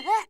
heck?